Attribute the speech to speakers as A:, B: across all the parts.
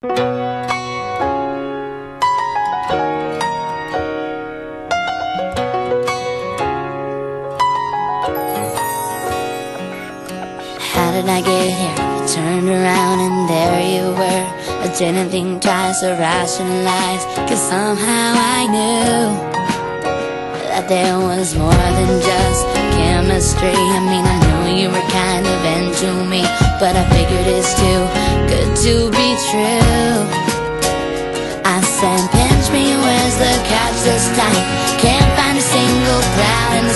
A: How did I get here? I turned around and there you were I didn't think twice or rationalize Cause somehow I knew That there was more than just chemistry I mean I knew you were kind of into me But I figured it's too good to be true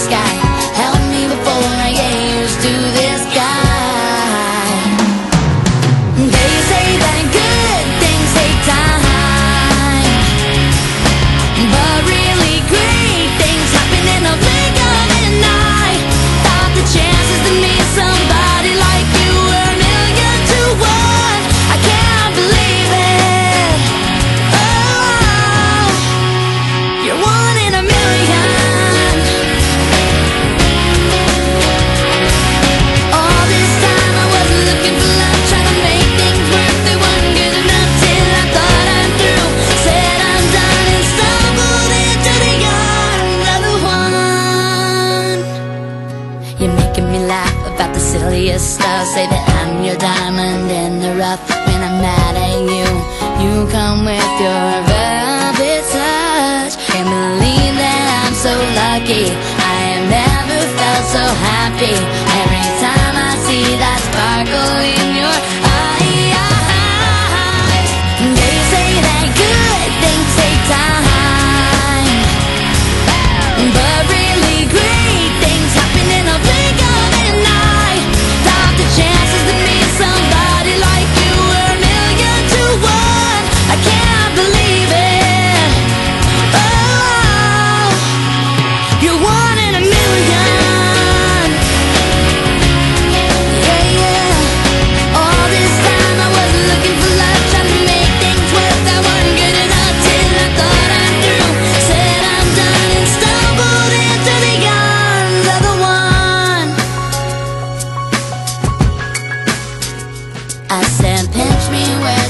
A: sky silliest stuff. Say that I'm your diamond in the rough. When I'm mad at you, you come with your velvet touch. Can't believe that I'm so lucky. I have never felt so happy. Every time I see that sparkle in I said, pinch me where